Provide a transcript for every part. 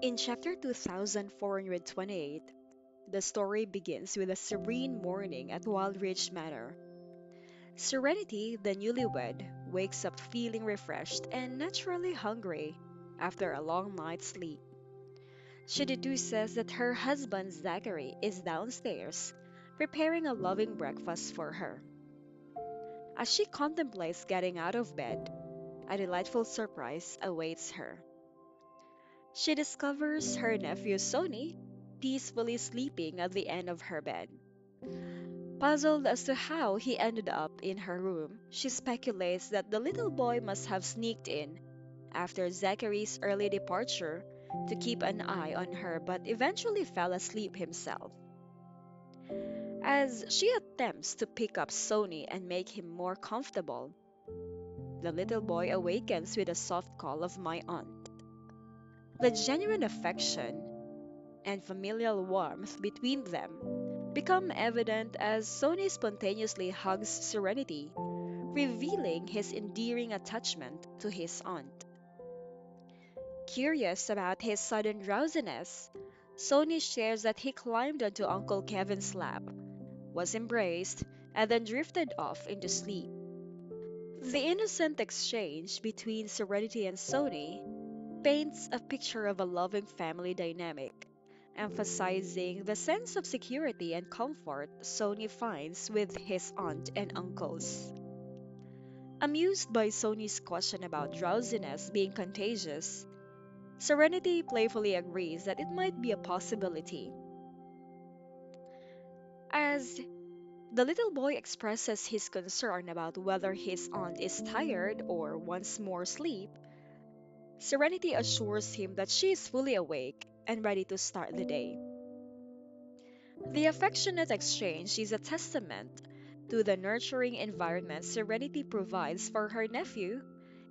In chapter 2428, the story begins with a serene morning at Wildridge Manor. Serenity, the newlywed, wakes up feeling refreshed and naturally hungry after a long night's sleep. She deduces that her husband Zachary is downstairs preparing a loving breakfast for her. As she contemplates getting out of bed, a delightful surprise awaits her. She discovers her nephew Sonny peacefully sleeping at the end of her bed. Puzzled as to how he ended up in her room, she speculates that the little boy must have sneaked in after Zachary's early departure to keep an eye on her but eventually fell asleep himself. As she attempts to pick up Sonny and make him more comfortable, the little boy awakens with a soft call of my aunt. The genuine affection and familial warmth between them become evident as Sonny spontaneously hugs Serenity, revealing his endearing attachment to his aunt. Curious about his sudden drowsiness, Sonny shares that he climbed onto Uncle Kevin's lap was embraced, and then drifted off into sleep. The innocent exchange between Serenity and Sonny paints a picture of a loving family dynamic, emphasizing the sense of security and comfort Sonny finds with his aunt and uncles. Amused by Sonny's question about drowsiness being contagious, Serenity playfully agrees that it might be a possibility as the little boy expresses his concern about whether his aunt is tired or wants more sleep, Serenity assures him that she is fully awake and ready to start the day. The affectionate exchange is a testament to the nurturing environment Serenity provides for her nephew,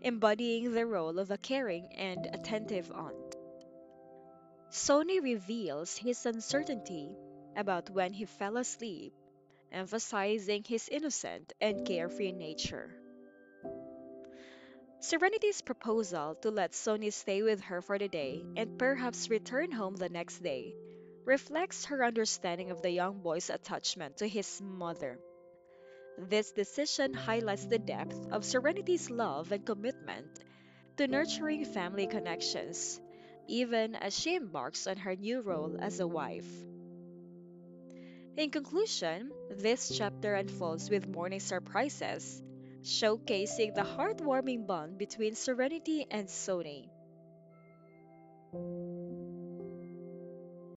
embodying the role of a caring and attentive aunt. Sonny reveals his uncertainty about when he fell asleep, emphasizing his innocent and carefree nature. Serenity's proposal to let Sonny stay with her for the day and perhaps return home the next day reflects her understanding of the young boy's attachment to his mother. This decision highlights the depth of Serenity's love and commitment to nurturing family connections, even as she embarks on her new role as a wife. In conclusion, this chapter unfolds with morning surprises, showcasing the heartwarming bond between Serenity and Sonny.